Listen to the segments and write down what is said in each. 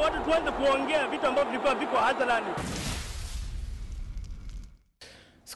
watu tuanze kuongea vitu ambavyo vilikuwa viko hadharani.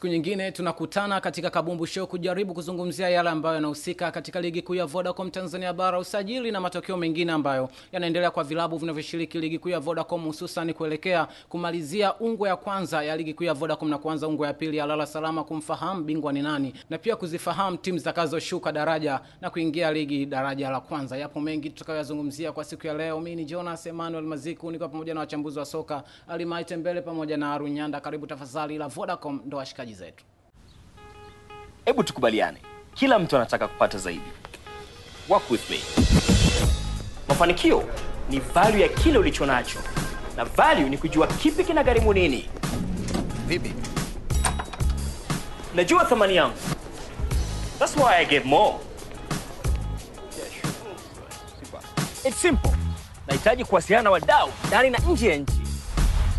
Siku nyingine tunakutana katika Kabumbu Show kujaribu kuzungumzia yale ambayo yanahusika katika ligi kuu ya Vodacom Tanzania Bara, usajili na matokeo mengine ambayo yanaendelea kwa vilabu vinavyoshiriki ligi kuu ya Vodacom, hususan kuelekea kumalizia ungo ya kwanza ya ligi kuu ya Vodacom na kuanza ungo ya pili ya lala salama, kumfahamu bingwa ni nani na pia kuzifahamu timu zitakazoshuka daraja na kuingia ligi daraja la kwanza. Yapo mengi tutakayoyazungumzia kwa siku ya leo. Mimi ni Jonas Emmanuel Maziku, niko pamoja na wachambuzi wa soka Alimaite Mbele pamoja na Arunyanda. Karibu tafadhali, la Vodacom ndo washikaji zetu. Hebu tukubaliane, kila mtu anataka kupata zaidi. Work with me. Mafanikio ni value ya kile ulicho nacho, na value ni kujua kipi kina gharimu nini. Vipi? Najua thamani yangu, that's why I give more. It's simple. Nahitaji kuwasiliana na wadau ndani na nje ya nchi.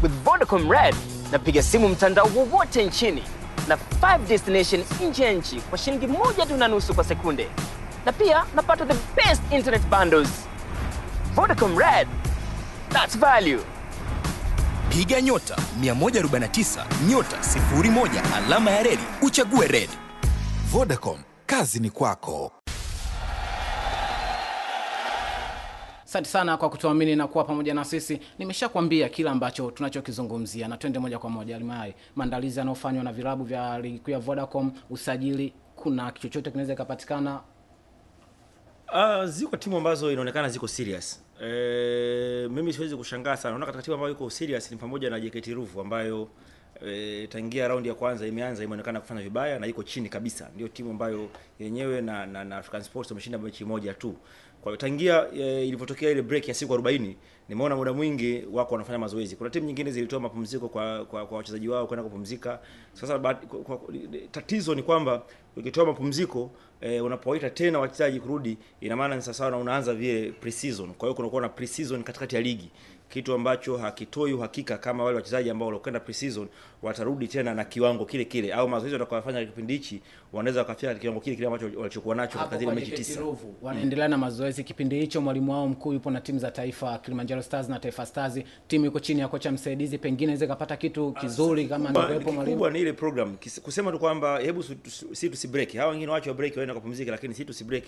With Vodacom Red, napiga simu mtandao wowote nchini na 5 destination nje ya nchi kwa shilingi moja tu na nusu kwa sekunde, na pia napata the best internet bundles. Vodacom Red, that's value. Piga nyota 149 nyota 01 alama ya reli uchague Red. Vodacom, kazi ni kwako. Asante sana kwa kutuamini na kuwa pamoja na sisi. Nimeshakwambia kila ambacho tunachokizungumzia, na twende moja kwa moja Alimai, maandalizi yanayofanywa na vilabu vya ligi kuu ya Vodacom, usajili, kuna chochote kinaweza ikapatikana? Uh, ziko timu ambazo inaonekana ziko serious. E, mimi siwezi kushangaa sana. Naona katika timu ambayo iko serious ni pamoja na JKT Ruvu ambayo e, tangia raundi ya kwanza imeanza imeonekana kufanya vibaya na iko chini kabisa. Ndio timu ambayo yenyewe na, na, na African Sports wameshinda mechi moja tu. Kwa hiyo tangia e, ilivyotokea ile break ya siku 40 nimeona muda mwingi wako wanafanya mazoezi. Kuna timu nyingine zilitoa mapumziko kwa kwa, kwa wachezaji wao kwenda kupumzika. Sasa ba, kwa, kwa, tatizo ni kwamba ukitoa mapumziko e, unapowaita tena wachezaji kurudi, ina maana ni sawa na unaanza vile pre-season. Kwa hiyo kunakuwa na pre-season katikati ya ligi kitu ambacho hakitoi uhakika kama wale wachezaji ambao walikwenda pre-season watarudi tena na kiwango kile kile, au mazoezi watakayofanya kipindi hichi wanaweza wakafika katika kiwango kile kile ambacho walichokuwa nacho katika zile mechi tisa. Wanaendelea na mazoezi kipindi hicho. Mwalimu wao mkuu yupo na timu za taifa Kilimanjaro Stars na Taifa Stars, timu iko chini ya kocha msaidizi, pengine inaweza kupata kitu kizuri kama ndivyo mwalimu. Kubwa ni ile program kusema tu kwamba hebu si- si si tusibreak, hawa wengine waache wa break waende kupumzika, lakini si tusibreak,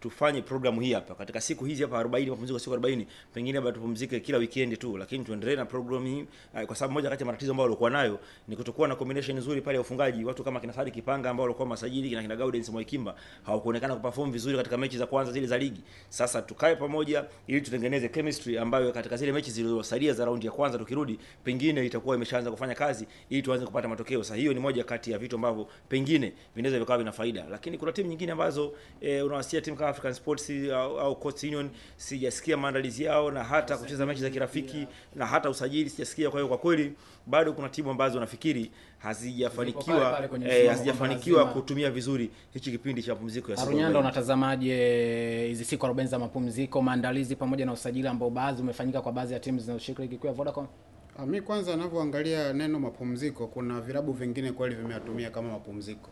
tufanye program hii hapa katika siku hizi hapa 40 mapumziko siku 40, pengine baada tupumzike kila weekend tu, lakini tuendelee na program hii eh, kwa sababu moja kati ya matatizo ambayo walikuwa nayo ni kutokuwa na combination nzuri pale ya ufungaji. Watu kama kina Sadi Kipanga ambao walikuwa masajili kina kina Gaudens Mwaikimba hawakuonekana kuperform vizuri katika mechi za kwanza zile za ligi. Sasa tukae pamoja ili tutengeneze chemistry ambayo katika zile mechi zilizosalia za raundi ya kwanza tukirudi, pengine itakuwa imeshaanza kufanya kazi ili tuanze kupata matokeo. Sasa hiyo ni moja kati ya vitu ambavyo pengine vinaweza vikawa vina faida, lakini kuna timu nyingine ambazo e, unawasikia timu kama African Sports au, au Coast Union, sijasikia maandalizi yao na hata kucheza mechi za kirafiki na hata usajili sijasikia. Kwa hiyo kwa kweli bado kuna timu ambazo nafikiri hazijafanikiwa eh, hazijafanikiwa kutumia vizuri hichi kipindi cha mapumziko ya siku Arunyanda, 40. unatazamaje hizi siku 40 za mapumziko, maandalizi pamoja na usajili ambao baadhi umefanyika kwa baadhi ya timu zinazoshiriki ligi kuu ya Vodacom? Ah, Mi kwanza ninavyoangalia neno mapumziko, kuna vilabu vingine kweli vimeyatumia kama mapumziko.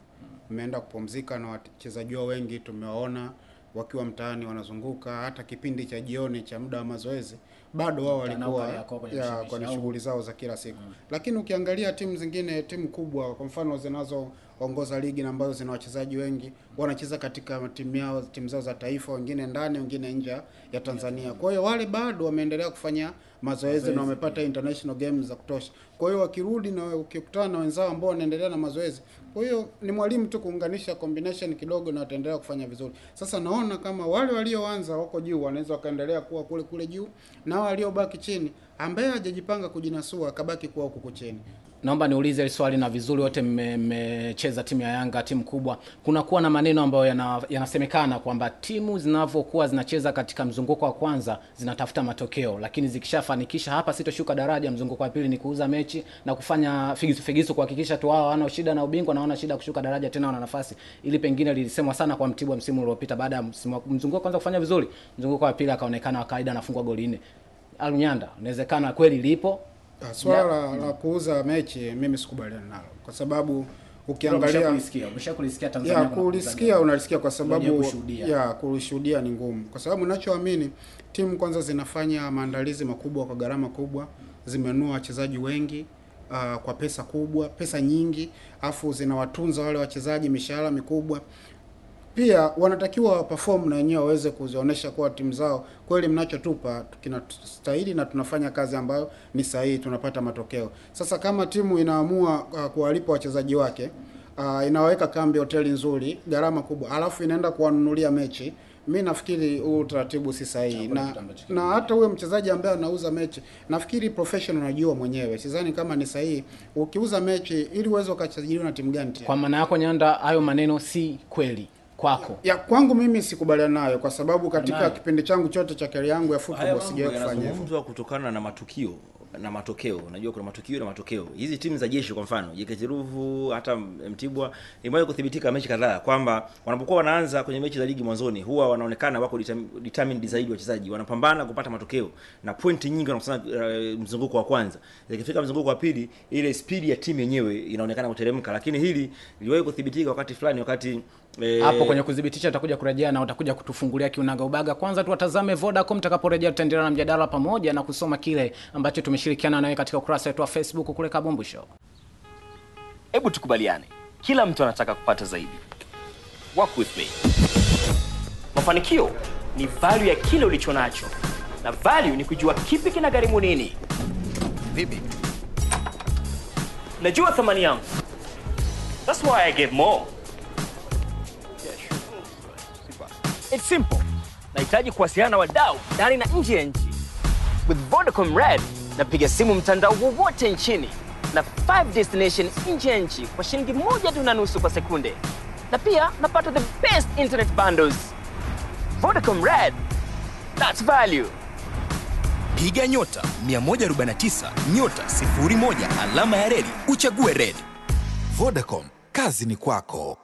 Mmeenda kupumzika na wachezaji wao wengi tumewaona wakiwa mtaani wanazunguka, hata kipindi cha jioni cha muda wa mazoezi bado wao walikuwa kwenye ya, kwenye shughuli zao za kila siku. Lakini ukiangalia timu zingine, timu kubwa kwa mfano zinazoongoza ligi na ambazo zina wachezaji wengi, wanacheza katika timu yao timu zao za taifa, wengine ndani, wengine nje ya Tanzania. Kwa hiyo wale bado wameendelea kufanya mazoezi na wamepata international games za kutosha. Kwa hiyo wakirudi na ukikutana na wenzao ambao wanaendelea na mazoezi, kwa hiyo ni mwalimu tu kuunganisha combination kidogo na wataendelea kufanya vizuri. Sasa naona kama wale walioanza wako juu wanaweza wakaendelea kuwa kule kule juu, na waliobaki chini ambaye hajajipanga kujinasua akabaki kuwa huko chini. Naomba niulize hili swali na vizuri, wote mmecheza timu ya Yanga, timu kubwa. Kunakuwa na maneno ambayo yanasemekana yana- kwamba timu zinavyokuwa zinacheza katika mzunguko wa kwanza zinatafuta matokeo, lakini zikishafanikisha hapa sitoshuka daraja, mzunguko wa pili ni kuuza mechi na kufanya figisu figisu, kuhakikisha tu wao hawana shida na ubingwa na hawana shida kushuka daraja tena, wana nafasi. Ili pengine lilisemwa sana kwa Mtibwa msimu uliopita, baada ya mzunguko wa kwanza kufanya vizuri, mzunguko wa pili akaonekana wa kawaida, anafungwa goli nne. Alunyanda, inawezekana kweli lipo Swala la, la kuuza mechi mimi sikubaliana nalo, kwa sababu ukiangalia Umeshakulisikia, Tanzania. kulisikia unalisikia kwa sababu ya kulishuhudia ni ngumu, kwa sababu ninachoamini timu kwanza zinafanya maandalizi makubwa kwa gharama kubwa, zimenua wachezaji wengi uh, kwa pesa kubwa, pesa nyingi, afu zinawatunza wale wachezaji mishahara mikubwa pia wanatakiwa perform na wenyewe waweze kuzionyesha kuwa timu zao kweli mnachotupa kinastahili na tunafanya kazi ambayo ni sahihi, tunapata matokeo. Sasa kama timu inaamua uh, kuwalipa wachezaji wake uh, inawaweka kambi hoteli nzuri, gharama kubwa, alafu inaenda kuwanunulia mechi, mi nafikiri huu utaratibu si sahihi, na, na hata huyo mchezaji ambaye anauza mechi nafikiri professional unajua mwenyewe, sidhani kama ni sahihi. Ukiuza mechi ili uweze ukasajiliwa na timu gani. Kwa maana yako Nyanda, hayo maneno si kweli kwako. ya kwangu mimi sikubaliana nayo kwa sababu katika Nae. kipindi changu chote cha kari yangu ya football sijawahi kufanya hivyo. kutokana na matukio na matokeo. Unajua kuna matukio na matokeo. Hizi timu za jeshi kwa mfano, JKT Ruvu hata Mtibwa imewahi kuthibitika mechi kadhaa kwamba wanapokuwa wanaanza kwenye mechi za ligi mwanzoni huwa wanaonekana wako determ- determined zaidi wachezaji. Wanapambana kupata matokeo na pointi nyingi wanakusanya uh, mzunguko wa kwanza. Ikifika mzunguko wa pili ile speed ya timu yenyewe inaonekana kuteremka, lakini hili liliwahi kuthibitika wakati fulani wakati hapo kwenye kudhibitisha utakuja kurejea na utakuja kutufungulia kiunaga ubaga. Kwanza tu watazame Vodacom, tutakaporejea tutaendelea na mjadala pamoja na kusoma kile ambacho tumeshirikiana nawe katika ukurasa wetu wa Facebook kule Kabumbu Show. Hebu tukubaliane, kila mtu anataka kupata zaidi. Work with me. Mafanikio ni value ya kile ulicho nacho, na value ni kujua kipi kina gharimu nini. Vipi? Najua thamani yangu, that's why I give more. It's simple. Nahitaji kuwasiliana na wadau ndani na nje ya nchi. With Vodacom Red napiga simu mtandao wowote nchini na 5 destination nje ya nchi kwa shilingi moja tu na nusu kwa sekunde, na pia napata the best internet bundles. Vodacom Red, that's value. Piga nyota 149 nyota 01 alama ya reli uchague red. Vodacom, kazi ni kwako.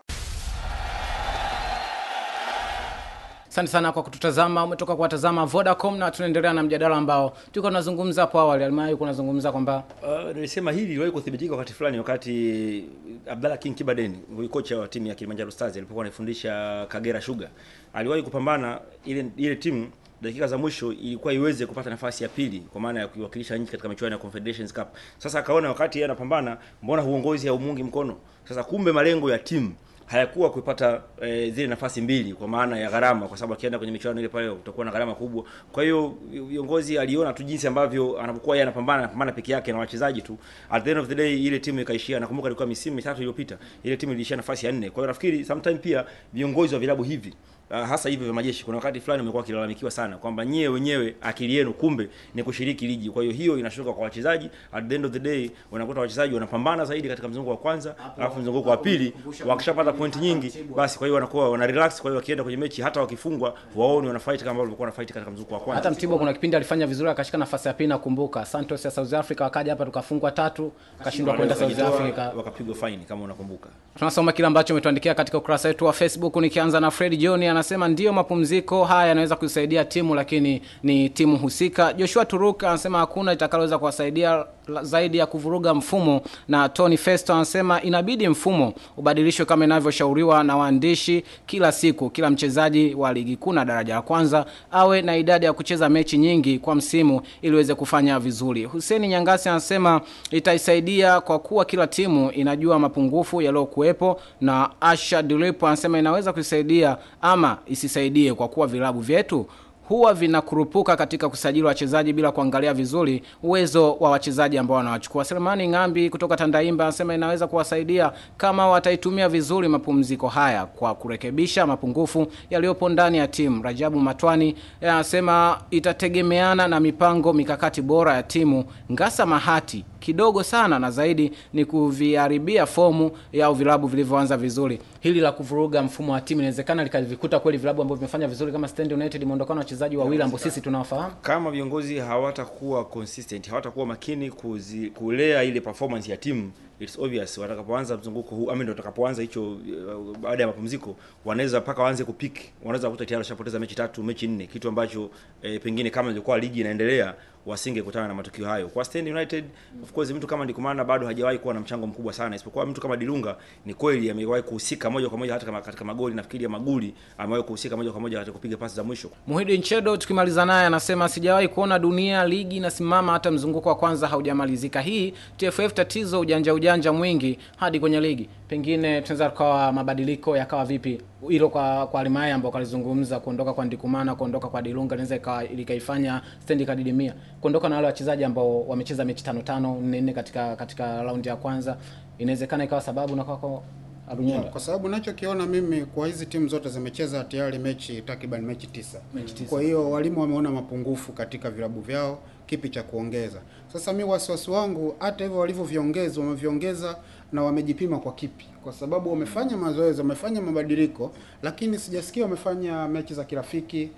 Asante sana kwa kututazama. Umetoka kuwatazama Vodacom na tunaendelea na mjadala ambao tulikuwa tunazungumza hapo awali. Alimayo kunazungumza kwamba Uh, nilisema hili iliwahi kuthibitika wakati fulani wakati Abdalla King Kibaden kocha wa timu ya Kilimanjaro Stars alipokuwa anafundisha Kagera Sugar aliwahi kupambana ile ile timu dakika za mwisho ilikuwa iweze kupata nafasi ya pili kwa maana ya kuiwakilisha nchi katika michuano ya Confederations Cup. Sasa akaona wakati yeye anapambana, mbona uongozi haumungi mkono? Sasa kumbe malengo ya timu hayakuwa kupata e, zile nafasi mbili kwa maana ya gharama, kwa sababu akienda kwenye michuano ile pale utakuwa na gharama kubwa. Kwa hiyo viongozi aliona tu jinsi ambavyo anapokuwa yeye anapambana anapambana peke yake na wachezaji tu, at the end of the day ile timu ikaishia. Nakumbuka ilikuwa misimu mitatu iliyopita ile timu iliishia nafasi ya nne. Kwa hiyo nafikiri sometime pia viongozi wa vilabu hivi Uh, hasa hivi vya majeshi kuna wakati fulani umekuwa kilalamikiwa sana kwamba nyie wenyewe akili yenu kumbe ni kushiriki ligi. Kwa hiyo hiyo inashuka kwa wachezaji. At the end of the day unakuta wachezaji wanapambana zaidi katika mzunguko wa kwanza, alafu mzunguko wa pili wakishapata pointi nyingi, basi kwa hiyo wanakuwa wana relax. Kwa hiyo wakienda kwenye mechi hata wakifungwa waone wana fight kama walivyokuwa wana fight katika mzunguko wa kwanza. hata Mtibwa kuna kipindi alifanya vizuri akashika nafasi ya pili, nakumbuka Santos ya South Africa wakaja hapa tukafungwa tatu, kashindwa kwenda South Africa. wakapigwa fine kama unakumbuka. Tunasoma kile ambacho umetuandikia katika ukurasa wetu wa Facebook, nikianza na Fred John anasema ndio mapumziko haya yanaweza kusaidia timu, lakini ni timu husika. Joshua Turuk anasema hakuna itakaloweza kuwasaidia zaidi ya kuvuruga mfumo, na Tony Festo anasema inabidi mfumo ubadilishwe kama inavyoshauriwa na waandishi kila siku. Kila mchezaji wa ligi kuu na daraja la kwanza awe na idadi ya kucheza mechi nyingi kwa msimu ili uweze kufanya vizuri. Huseni Nyangasi anasema itaisaidia kwa kuwa kila timu inajua mapungufu yaliyokuwepo, na Asha Dilipo anasema inaweza kuisaidia ama isisaidie kwa kuwa vilabu vyetu huwa vinakurupuka katika kusajili wachezaji bila kuangalia vizuri uwezo wa wachezaji ambao wanawachukua. Selemani Ng'ambi kutoka Tandaimba anasema inaweza kuwasaidia kama wataitumia vizuri mapumziko haya kwa kurekebisha mapungufu yaliyopo ndani ya timu. Rajabu Matwani anasema itategemeana na mipango mikakati bora ya timu. Ngasa Mahati kidogo sana na zaidi ni kuviharibia fomu au vilabu vilivyoanza vizuri. Hili la kuvuruga mfumo wa timu inawezekana likavikuta kweli vilabu ambavyo vimefanya vizuri kama Stand United imeondokana wachezaji wawili ambao sisi tunawafahamu. kama viongozi hawatakuwa consistent hawatakuwa makini kuzi, kulea ile performance ya timu it's obvious watakapoanza mzunguko huu ama ndio watakapoanza hicho uh, baada ya mapumziko wanaweza mpaka waanze kupik wanaweza kukuta tayari washapoteza mechi tatu mechi nne kitu ambacho eh, pengine kama ilikuwa ligi inaendelea wasingekutana na matukio hayo. Kwa Stand United of course mtu kama Ndikumana bado hajawahi kuwa na mchango mkubwa sana isipokuwa mtu kama Dilunga ni kweli amewahi kuhusika moja kwa moja hata kama katika magoli nafikiri ya maguli amewahi kuhusika moja kwa moja katika kupiga pasi za mwisho. Muhidi Nchedo tukimaliza naye anasema sijawahi kuona dunia ligi inasimama hata mzunguko wa kwanza haujamalizika. Hii TFF tatizo ujanja ujanja mwingi hadi kwenye ligi. Pengine tunaweza tukawa mabadiliko yakawa vipi? Hilo kwa kwa Alimaya ambao kalizungumza kuondoka kwa Ndikumana, kuondoka kwa Dilunga inaweza ikawa likaifanya stendi kadidimia. Kuondoka na wale wachezaji ambao wamecheza mechi tano tano nne nne katika katika raundi ya kwanza inawezekana ikawa sababu na kwako Arunyenda. kwa sababu nachokiona mimi kwa hizi timu zote zimecheza tayari mechi takriban mechi tisa. Mechi tisa. Kwa hiyo walimu wameona mapungufu katika vilabu vyao, kipi cha kuongeza. Sasa mi wasiwasi wangu, hata hivyo walivyoviongeza, wameviongeza na wamejipima kwa kipi, kwa sababu wamefanya mazoezi, wamefanya mabadiliko, lakini sijasikia wamefanya mechi za kirafiki.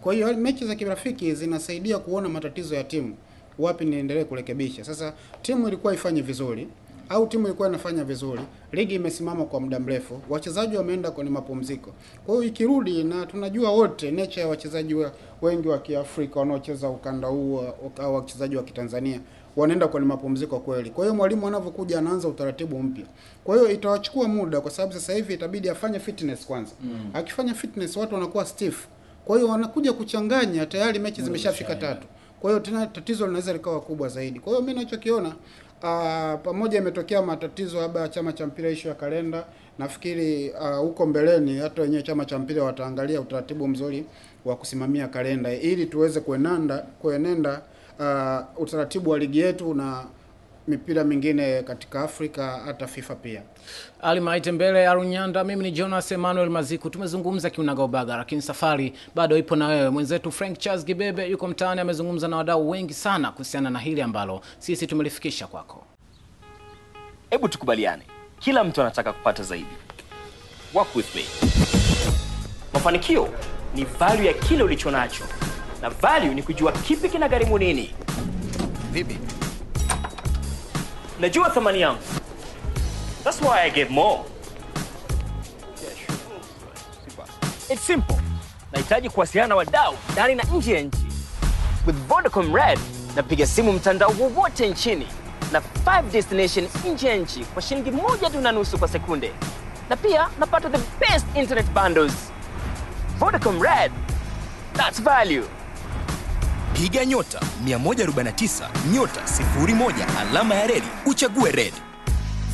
Kwa hiyo mechi za kirafiki zinasaidia kuona matatizo ya timu, wapi niendelee kurekebisha. Sasa timu ilikuwa ifanye vizuri au timu ilikuwa inafanya vizuri, ligi imesimama kwa muda mrefu, wachezaji wameenda kwenye mapumziko. Kwa hiyo ikirudi, na tunajua wote nature ya wachezaji wengi wa Kiafrika wanaocheza ukanda huu au wachezaji wa Kitanzania wanaenda kwenye mapumziko kweli. Kwa hiyo mwalimu anavyokuja anaanza utaratibu mpya. Kwa hiyo itawachukua muda, kwa sababu sasa hivi itabidi afanye fitness kwanza. Mm. Akifanya fitness watu wanakuwa stiff, kwa hiyo wanakuja kuchanganya, tayari mechi zimeshafika tatu. Kwa hiyo tena tatizo linaweza likawa kubwa zaidi. Kwa hiyo mimi ninachokiona Uh, pamoja imetokea matatizo labda ya chama cha mpira ishu ya kalenda. Nafikiri huko uh, mbeleni hata wenyewe chama cha mpira wataangalia utaratibu mzuri wa kusimamia kalenda ili tuweze kuenenda kuenenda uh, utaratibu wa ligi yetu na mipira mingine katika Afrika hata FIFA pia. Ali Maite Mbele, Arunyanda, mimi ni Jonas Emmanuel Maziku. Tumezungumza kiunagaubaga, lakini safari bado ipo na wewe. Mwenzetu Frank Charles Gibebe yuko mtaani, amezungumza na wadau wengi sana kuhusiana na hili ambalo sisi tumelifikisha kwako. Hebu tukubaliane, kila mtu anataka kupata zaidi. Work with me. Mafanikio ni value ya kile ulicho nacho, na value ni kujua kipi kina gharimu nini. Vipi? Najua thamani yangu, that's why I give more. It's simple. Nahitaji kuwasiliana na wadau ndani na nje ya nchi. With Vodacom Red napiga simu mtandao wowote nchini na 5 destination nje ya nchi kwa shilingi moja tu na nusu kwa sekunde, na pia napata the best internet bundles. Vodacom Red, that's value. Piga nyota 149 nyota 01 alama ya reli uchague red.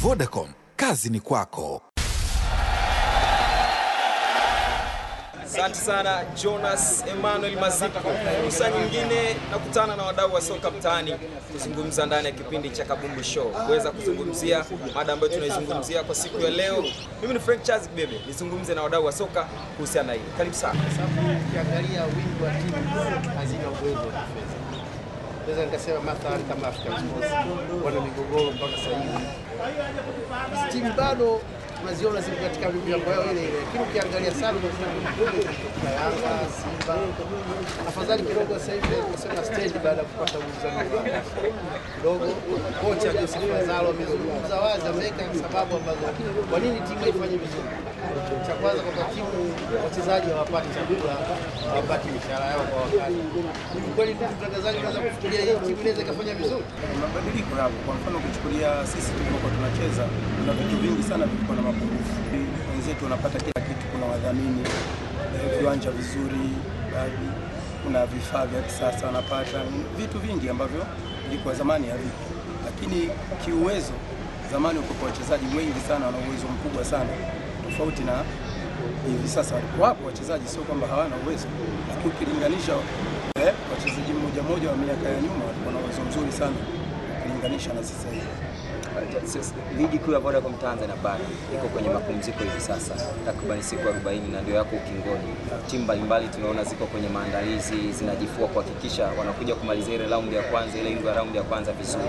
Vodacom, kazi ni kwako. Asante sana Jonas Emmanuel Maziko. Fursa nyingine nakutana na wadau wa soka mtaani kuzungumza ndani ya kipindi cha Kabumbu Show, kuweza kuzungumzia mada ambayo tunaizungumzia kwa siku ya leo. Mimi ni Frank Charles Bebe, nizungumze na wadau wa soka kuhusiana na hili. Karibu sana. ukiangalia wingi wa timu hazina uwezo wa kifedha. Naweza nikasema mathalan kama African wana migogoro mpaka sasa hivi. Timu bado tunaziona zipo katika mipango yao ile ile, lakini ukiangalia sana kwa Yanga, Simba. Afadhali kidogo sasa hivi tunasema stage baada ya kupata uuzani kidogo. Kocha Joseph Mazalo amezungumza wazi, ameweka sababu ambazo kwa nini timu ifanye vizuri. Cha kwanza kwamba timu wachezaji hawapati chakula, hawapati mishahara yao kwa wakati. Hivi kweli ndugu mtangazaji, unaweza kufikiria hii timu inaweza ikafanya vizuri? mabadiliko yapo. Kwa mfano ukichukulia sisi tulivyokuwa tunacheza, kuna vitu vingi sana vilikuwa na mapungufu. Wenzetu wanapata kila kitu, kuna wadhamini, eh, viwanja vizuri, baadhi kuna vifaa vya kisasa wanapata, vitu vingi ambavyo vilikuwa zamani havipo, lakini kiuwezo zamani uko wachezaji wengi sana wana uwezo mkubwa sana tofauti na hivi sasa. Wapo wachezaji, sio kwamba hawana uwezo, lakini ukilinganisha eh, wachezaji mmoja mmoja wa miaka ya nyuma walikuwa na uwezo mzuri sana ukilinganisha na sasa hivi. Ligi kuu ya Vodacom Tanzania bara iko kwenye mapumziko hivi sasa takriban siku 40 na ndio yako ukingoni. Timu mbalimbali tunaona ziko kwenye maandalizi, zinajifua kuhakikisha wanakuja kumaliza ile raundi ya kwanza, ile ile raundi ya kwanza vizuri.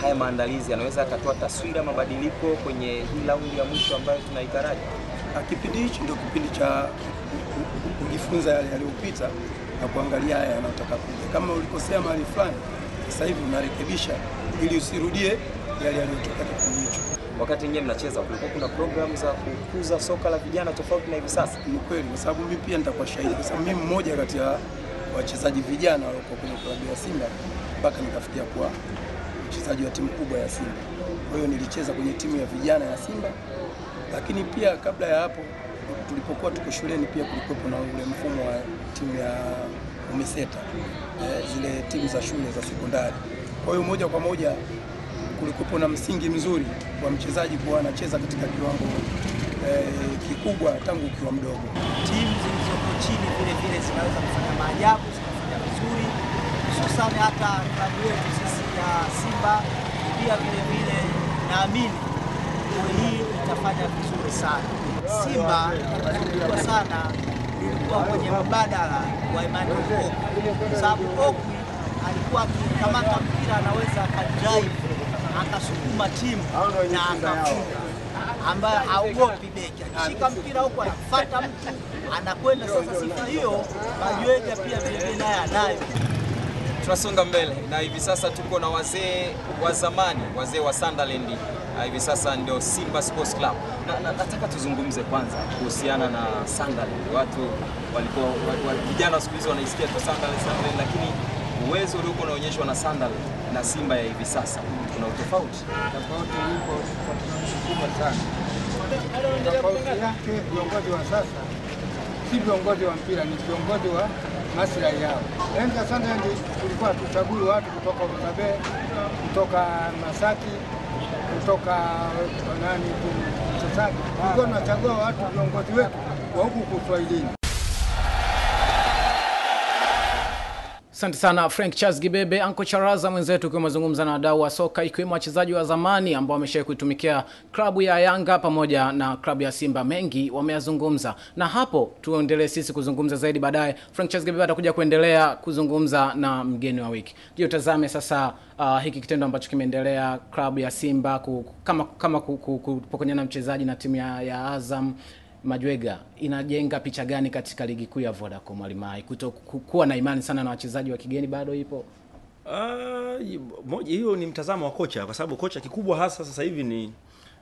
Haya maandalizi yanaweza yakatoa taswira mabadiliko kwenye hii raundi ya mwisho ambayo tunaitaraji. Kipindi hichi ndio kipindi cha kujifunza yale yaliyopita na kuangalia haya yanayotaka kuja. Kama ulikosea mahali fulani, sasa hivi unarekebisha ili usirudie yale yaliyotoka kipindi hicho. wakati nyinyi mnacheza kulikuwa kuna programu za kukuza soka la vijana tofauti na hivi sasa? Ni kweli, kwa sababu mimi pia nitakuwa shahidi, kwa sababu mimi mmoja kati ya wachezaji vijana waliokuwa kwenye klabu ya Simba mpaka nikafikia kuwa mchezaji wa timu kubwa ya Simba. Kwa hiyo nilicheza kwenye timu ya vijana ya Simba, lakini pia kabla ya hapo tulipokuwa tuko shuleni pia kulikuwepo na ule mfumo wa timu ya UMISETA, eh, zile timu za shule za sekondari. Kwa hiyo moja kwa moja kulikuwepo na msingi mzuri wa mchezaji kuwa anacheza katika kiwango eh, kikubwa tangu ukiwa mdogo. timu zilizoko chini vile vile zinaweza kufanya maajabu, zinafanya vizuri, hususan hata klabu yetu sisi ya Simba pia vile vile naamini timu hii itafanya vizuri sana. Simba kubwa sana ilikuwa kwenye mbadala wa Emmanuel Okwi, kwa sababu Okwi alikuwa akikamata mpira anaweza akadrive akasukuma timu na akafunga ambaye haogopi beki, akishika mpira huko anafuata mtu anakwenda. Sasa sifa hiyo Majuega pia vilevile naye anayo. Tunasonga mbele na hivi sasa tuko na wazee wa zamani, wazee wa Sunderland. Hivi sasa ndio Simba Sports Club. Na, na, nataka tuzungumze kwanza kuhusiana na Sunderland. Watu walikuwa wa- wa- vijana siku hizi wanaisikia tu Sunderland, Sunderland, lakini uwezo uliokuwa unaonyeshwa na Sunderland na Simba ya hivi sasa kuna utofauti. tofauti ulipo kubwa sana. Tofauti yake viongozi wa sasa si viongozi wa mpira, ni viongozi wa maslahi yao. Enzi ya Sunderland tulikuwa tuchagui watu kutoka Oysterbay, kutoka Masaki, kutoka nani Sasaki, tulikuwa tunachagua watu viongozi wetu wa huku kuswahilini. Asante sana Frank Charles Gibebe, Anko Charaza mwenzetu, ukiwa umezungumza na wadau wa soka ikiwemo wachezaji wa zamani ambao wameshawahi kuitumikia klabu ya Yanga pamoja na klabu ya Simba. Mengi wameyazungumza, na hapo tuendelee sisi kuzungumza zaidi baadaye. Frank Charles Gibebe atakuja kuendelea kuzungumza na mgeni wa wiki. Je, tazame sasa uh, hiki kitendo ambacho kimeendelea klabu ya Simba ku, kama kama ku- ku- kupokonyana mchezaji na timu ya, ya Azam Majwega inajenga picha gani katika ligi kuu ya Vodacom Alimai? kutokuwa kuwa na imani sana na wachezaji wa kigeni bado ipo. Ah, moja hiyo ni mtazamo wa kocha, kwa sababu kocha kikubwa hasa sasa hivi ni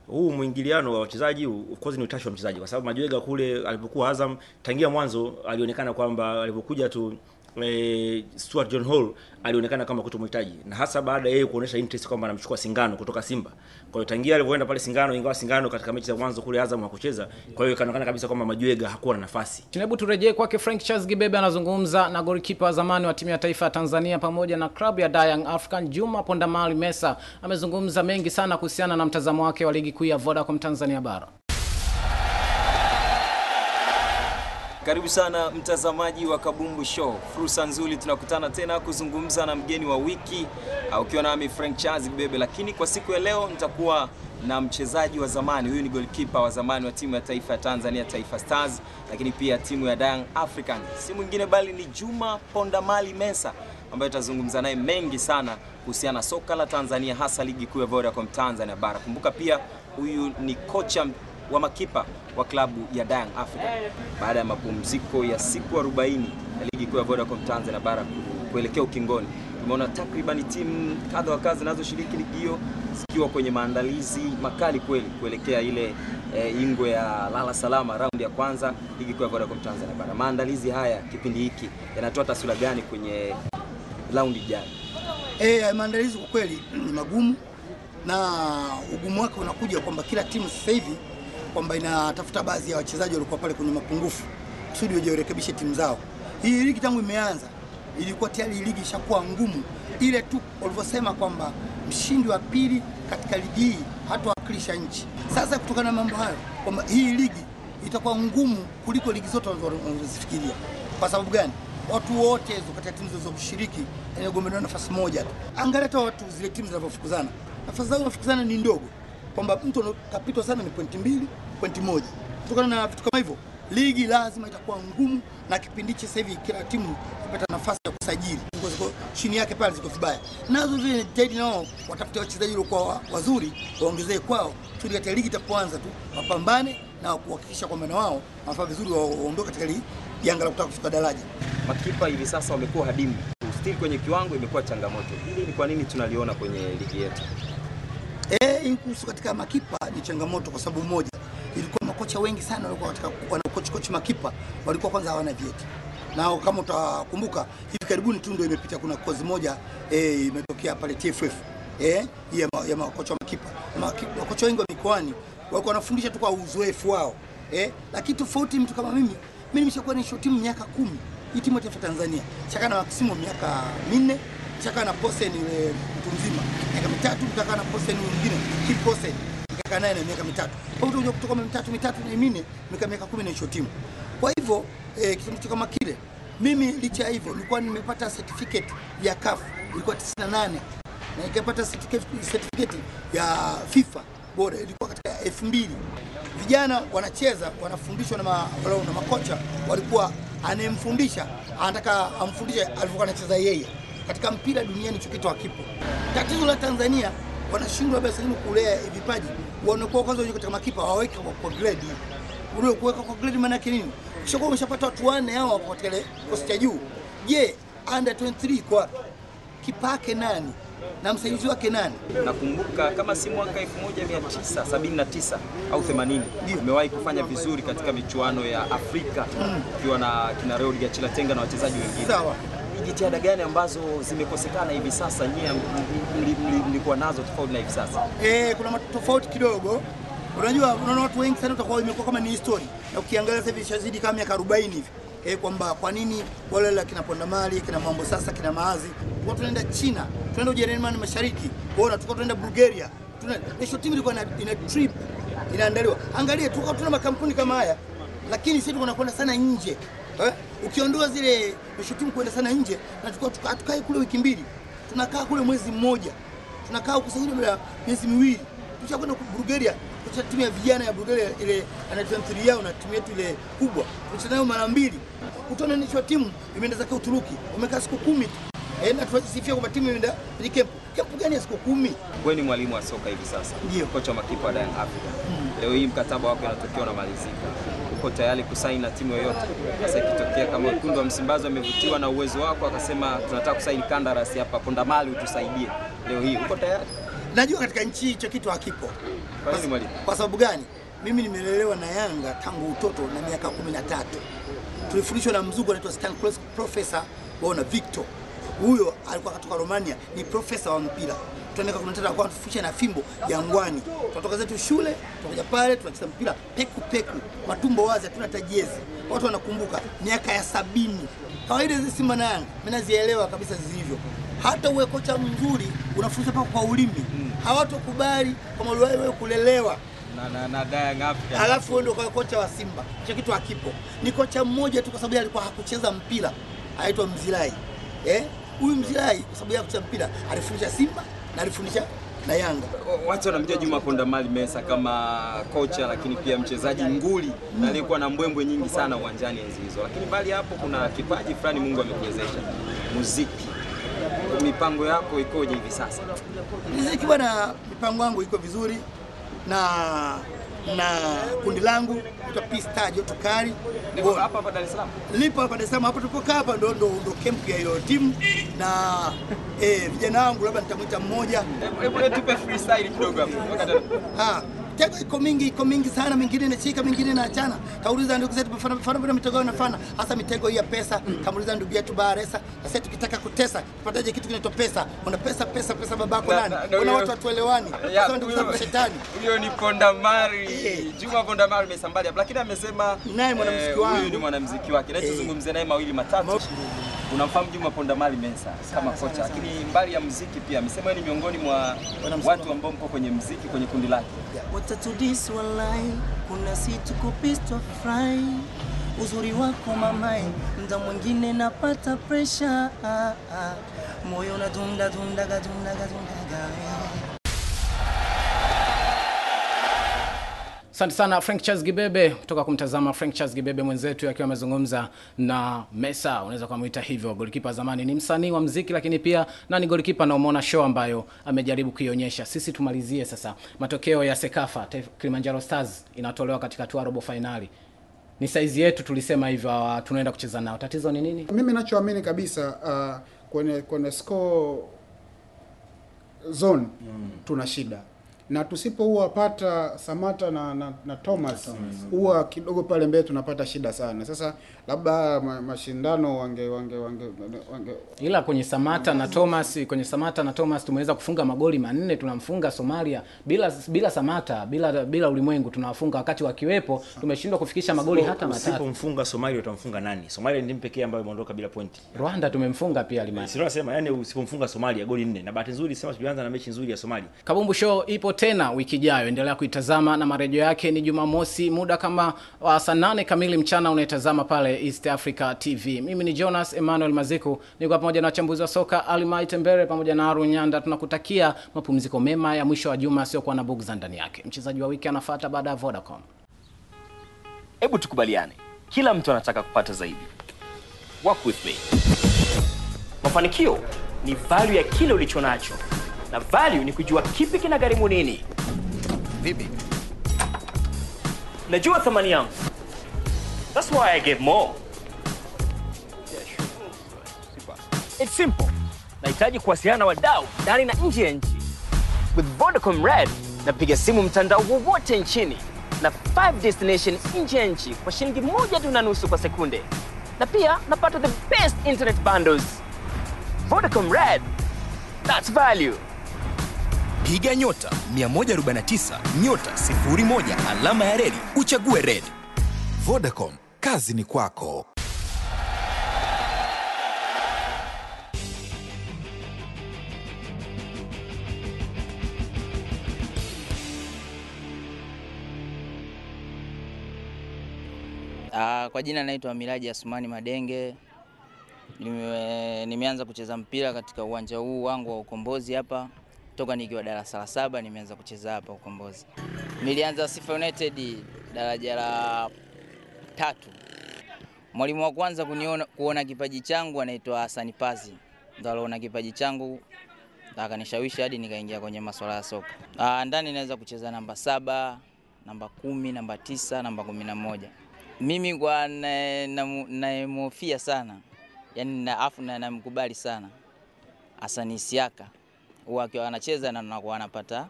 huu mwingiliano wa wachezaji, of course ni utashi wa mchezaji, kwa sababu Majwega kule alipokuwa Azam, tangia mwanzo alionekana kwamba alipokuja tu eh, Stuart John Hall alionekana kama kutomhitaji, na hasa baada ya yeye kuonesha interest kwamba anamchukua Singano kutoka Simba. Kwa hiyo tangia alipoenda pale Singano, ingawa Singano katika mechi za mwanzo kule Azam hakucheza, kwa hiyo ikaonekana kabisa kwamba Majuega hakuwa na nafasi. Hebu turejee kwake Frank Charles Gibebe, anazungumza na golikipa wa zamani wa timu ya taifa ya Tanzania pamoja na klabu ya Young African Juma Pondamali Mesa. Amezungumza mengi sana kuhusiana na mtazamo wake wa ligi kuu ya Vodacom Tanzania bara. Karibu sana mtazamaji wa Kabumbu Show. Fursa nzuri tunakutana tena kuzungumza na mgeni wa wiki ukiwa nami Frank Charles Bebe, lakini kwa siku ya leo nitakuwa na mchezaji wa zamani. Huyu ni goalkeeper wa zamani wa timu ya taifa ya Tanzania Taifa Stars, lakini pia timu ya Young African, si mwingine bali ni Juma Pondamali Mensa ambaye tutazungumza naye mengi sana kuhusiana na soka la Tanzania, hasa ligi kuu ya Vodacom Tanzania bara. Kumbuka pia huyu ni kocha wa makipa wa klabu ya Young Africa baada ya mapumziko ya siku 40 ya ligi kuu ya Vodacom Tanzania bara kuelekea ukingoni. Tumeona takriban timu kadha wa kadha zinazoshiriki ligi hiyo zikiwa kwenye maandalizi makali kweli kuelekea ile e, ingwe ya lala salama raundi ya kwanza ligi kuu ya Vodacom Tanzania bara. Maandalizi haya kipindi hiki yanatoa taswira gani kwenye raundi ijayo? Eh, maandalizi kwa kweli ni magumu na ugumu wake unakuja kwamba kila timu sasa hivi kwamba inatafuta baadhi ya wachezaji walikuwa pale kwenye mapungufu kusudi waje warekebishe timu zao. Hii ligi tangu imeanza ilikuwa tayari ligi ishakuwa ngumu, ile tu walivyosema kwamba mshindi wa pili katika ligi hii hatawakilisha nchi. Sasa kutokana na mambo hayo kwamba hii ligi itakuwa ngumu kuliko ligi zote wanazo- wanazozifikiria. Kwa sababu gani? Watu wote hizo katika timu zilizoshiriki inagombania nafasi moja tu. Angalia hata watu zile timu zinavyofukuzana, nafasi zao zinafukuzana ni ndogo, kwamba mtu kapitwa sana ni pointi mbili, pointi moja. Kutokana na vitu kama hivyo, ligi lazima itakuwa ngumu, na kipindi hichi sasa hivi kila timu ipata nafasi ya kusajili Ziko- chini yake pale ziko vibaya, nazo vile jitahidi nao watafute wachezaji waliokuwa wa- wazuri waongezee kwao, kusudi katika ligi itapoanza tu wapambane na kuhakikisha kwamba na wao wanafanya vizuri, wa- waondoke katika ligi janga la kutaka kufika daraja. Makipa hivi sasa wamekuwa hadimu, still kwenye kiwango imekuwa changamoto. Hili ni kwa nini tunaliona kwenye ligi yetu? Eh, kuhusu katika makipa ni changamoto kwa sababu moja, ilikuwa makocha wengi sana walikuwa katika wana coach coach makipa walikuwa kwanza hawana vyeti. Na kama utakumbuka hivi karibuni tu ndio imepita kuna kozi moja eh, imetokea pale TFF eh, ya, ma, ya makocha makipa. Maki- Makocha wengi wa mikoani walikuwa wanafundisha tu kwa uzoefu wao eh, lakini tofauti mtu kama mimi, mimi nimeshakuwa ni timu miaka kumi hii timu ya Tanzania chakana Maximo miaka minne chaka na Posen yule mtu mzima. Miaka mitatu nikakaa na Posen mwingine. Kim Posen nikakaa naye na miaka mitatu. Kwa hiyo kutoka mitatu mitatu na minne miaka miaka kumi na hiyo timu. Kwa hivyo eh, kitu kama kile mimi licha ya hivyo nilikuwa nimepata certificate ya CAF ilikuwa 98 na nikapata certificate certificate ya FIFA bora ilikuwa katika elfu mbili. Vijana wanacheza wanafundishwa na, ma, na makocha walikuwa anayemfundisha anataka amfundishe alivyokuwa anacheza yeye katika mpira duniani hicho kitu hakipo tatizo la Tanzania wanashindwa basi sehemu kulea vipaji wanakuwa kwanza wenye katika makipa waweke kwa, kwa grade. Ule kuweka kwa grade maana yake nini? Kishakuwa umeshapata watu wanne hao wako katika ile kosi cha juu. Je under 23 kwa kipa yake nani? Na msaidizi wake nani? Nakumbuka kama si mwaka 1979 au 80 umewahi kufanya vizuri katika michuano ya Afrika ukiwa na kina Reod Chilatenga na wachezaji wengine. Sawa. Ni jitihada gani ambazo zimekosekana hivi sasa nyie mli- mli- mlikuwa nazo tofauti na hivi sasa? Eh, kuna tofauti kidogo. Unajua, unaona watu wengi sana utakuwa imekuwa kama ni history, na ukiangalia sasa hivi ishazidi kama miaka 40 hivi eh, kwamba kwa nini wale wale kina Pondamali kina Mambo sasa kina Maazi tulikuwa tunaenda China, tunaenda Ujerumani Mashariki, bora tulikuwa tunaenda Bulgaria, tuna team ilikuwa ina, trip inaandaliwa. Angalia, tulikuwa tuna makampuni kama haya, lakini sisi tunakwenda sana nje eh? Ukiondoa zile mishutumu kwenda sana nje, na hatukai kule wiki mbili, tunakaa kule mwezi mmoja. Tunakaa hivi bila miezi miwili. Tushakwenda ku- Bulgaria. Kucheza timu ya vijana ya Bulgaria ile anaitwa mtiri yao na timu yetu ile kubwa. Tulicheza nayo mara mbili. Utaona nicho timu imeenda zake Uturuki. Umekaa siku kumi tu. Eh, na tunajisifia kwamba timu imeenda kwenye kempu. Kempu gani ya siku kumi? Wewe ni mwalimu wa soka hivi sasa, Ndio. kocha wa makipa wa Young Africa. Leo hii mkataba wako unatokea unamalizika, uko tayari kusaini na timu yoyote? Sasa ikitokea kama wekundu wa Msimbazi wamevutiwa na uwezo wako, akasema tunataka kusaini kandarasi hapa Pondamali, utusaidie, leo hii uko tayari? najua katika nchi hicho kitu hakipo Kwa nini mwalimu? Kwa sababu gani? Mimi nimelelewa na Yanga tangu utoto na miaka kumi na tatu. Tulifundishwa na mzungu anaitwa Stan profesa waona Victor. Huyo alikuwa katoka Romania, ni profesa wa mpira. Tufundisha na fimbo Jangwani. Tunatoka zetu shule, tunakuja pale tunacheza mpira peku peku, matumbo wazi, hatuna tajezi. Watu wanakumbuka miaka ya sabini. Kawaida hizi Simba na Yanga, mimi nazielewa kabisa zilivyo. Hata uwe kocha mzuri unafundisha paka kwa ulimi. Hawatokubali kama uliwahi wewe kulelewa Na, na, na da Young Alafu wewe ndio kwa kocha wa Simba. Hicho kitu hakipo. Ni kocha mmoja tu kwa sababu alikuwa hakucheza mpira. aitwa Mzilai. Eh? Huyu Mzilai kwa sababu ya kucheza mpira, alifundisha Simba na alifundisha na Yanga. Watu wanamjua Juma Pondamali Mesa kama kocha, lakini pia mchezaji nguli na aliyekuwa na mbwembwe nyingi sana uwanjani enzi hizo. Lakini bali hapo, kuna kipaji fulani Mungu amekuwezesha, muziki. Mipango yako ikoje hivi sasa? Muziki bwana, mipango yangu iko vizuri na na kundi langu Peace Star Joto Kali. Lipo hapa hapa Dar es Salaam. Lipo hapa Dar es Salaam, hapa tulipokaa hapa ndo ndo ndo camp ya hiyo timu na eh, vijana wangu labda nitamwita mmoja. Hebu tupe freestyle kidogo hapo. Ha. Ah, tego iko mingi, iko mingi sana, mingine inachika, mingine inaachana. Kauliza ndugu zetu, mfano mfano vile mitego inafana, hasa mitego hii ya pesa. Kamuliza ndugu yetu Baresa, sasa tukitaka kutesa, tupataje kitu kinaitwa pesa? Una pesa pesa pesa, babako nani? na- na Kuna watu hatuelewani. Sasa ndugu zangu shetani. Huyo ni Pondamari. Juma Pondamari Mesa mbali hapa, lakini amesema Naye mwanamuziki eh, wangu. Huyu ni mwanamuziki wake. Na tuzungumzie naye mawili matatu. Unamfahamu Juma Ponda Mali Mensa kama kocha, lakini mbali ya muziki pia. Amesema ni miongoni mwa watu ambao mko kwenye muziki kwenye kundi lake. watatudis walai, kuna situ kupistwa fry. Uzuri wako mamai, mda mwingine napata pressure, ah, ah. moyo na dunda dunda gadunda Asante sana Frank Charles Gibebe kutoka kumtazama Frank Charles Gibebe mwenzetu akiwa amezungumza na Mesa, unaweza kumuita hivyo. Golikipa zamani ni msanii wa mziki, lakini pia na ni golikipa na umeona show ambayo amejaribu kuionyesha. Sisi tumalizie sasa matokeo ya Sekafa Kilimanjaro Stars inatolewa katika hatua ya robo finali. Ni saizi yetu, tulisema hivyo, tunaenda kucheza nao. Tatizo ni nini? Mimi nachoamini kabisa uh, kwenye kwenye score zone mm. tuna shida na tusipowapata Samata na, na, na Thomas huwa kidogo pale mbele tunapata shida sana. Sasa labda ma, mashindano wange wange wange, wange ila kwenye Samata na Thomas kwenye Samata na Thomas tumeweza kufunga magoli manne, tunamfunga Somalia bila bila Samata bila bila ulimwengu tunawafunga, wakati wakiwepo tumeshindwa kufikisha magoli hata matatu. Usipomfunga Somalia utamfunga nani? Somalia ndiye pekee ambayo imeondoka bila pointi. Rwanda tumemfunga pia Limani. Sio nasema yani usipomfunga Somalia goli nne. Na bahati nzuri sema tulianza na mechi nzuri ya Somalia. Kabumbu Show ipo tena wiki ijayo, endelea kuitazama na marejeo yake ni Jumamosi muda kama wa saa nane kamili mchana, unaitazama pale East Africa TV. Mimi ni Jonas Emmanuel Maziku, niko pamoja na wachambuzi wa soka Alimai Tembere pamoja na arun Nyanda. Tunakutakia mapumziko mema ya mwisho wa juma asiokuwa na bugza ndani yake. Mchezaji wa wiki anafuata baada ya Vodacom. Hebu tukubaliane, kila mtu anataka kupata zaidi. Work with me. Mafanikio ni value ya kile ulicho nacho, na value ni kujua kipi kina gharimu nini. Vipi? Najua thamani yangu. That's why I give more. It's simple. Nahitaji kuwasiliana na wadau ndani na nje ya nchi. With Vodacom Red, napiga simu mtandao wowote nchini na 5 destination nje ya nchi kwa shilingi moja tu na nusu kwa sekunde, na pia napata the best internet bundles. Vodacom Red, that's value. Piga nyota 149 nyota 01 alama ya reli uchague red. Vodacom, kazi ni kwako. Ah, kwa jina naitwa Miraji asumani Madenge. Nime, nimeanza kucheza mpira katika uwanja huu wangu wa Ukombozi hapa toka nikiwa darasa la saba nimeanza kucheza hapa Ukombozi. Nilianza Sifa United daraja la tatu. Mwalimu wa kwanza kuniona, kuona kipaji changu anaitwa Hassan Pazi, ndo aliona kipaji changu akanishawishi hadi nikaingia kwenye masuala ya soka. Ah, ndani naweza kucheza namba saba, namba kumi, namba tisa, namba kumi na moja. Mimi kwa nayemhofia sana yani na afu na namkubali sana Hassan Isiaka, huwa akiwa anacheza na nakuwa anapata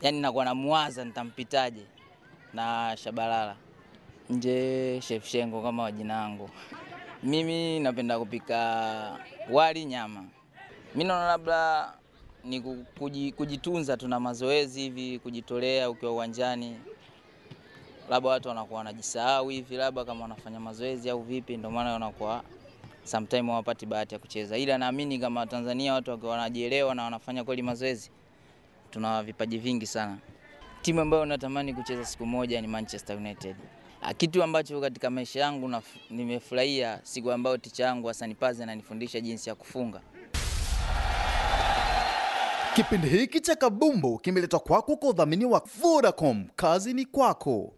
yani nakuwa namwaza nitampitaje na Shabalala nje Chef Shengo kama wajina wangu. Mimi napenda kupika wali nyama. Mimi naona labda ni ku- kuji- kujitunza, tuna mazoezi hivi, kujitolea ukiwa uwanjani, labda watu wanakuwa wanajisahau hivi, labda kama wanafanya mazoezi au vipi, ndio maana wanakuwa sometime hawapati bahati ya kucheza, ila naamini kama Tanzania watu wanajielewa na wanafanya kweli mazoezi, tuna vipaji vingi sana. Timu ambayo natamani kucheza siku moja ni Manchester United. Ah, Kitu ambacho katika maisha yangu nimefurahia siku ambayo ticha yangu Hassan Pazi ananifundisha jinsi ya kufunga. Kipindi hiki cha Kabumbu kimeletwa kwako kwa udhamini wa Vodacom. Kazi ni kwako.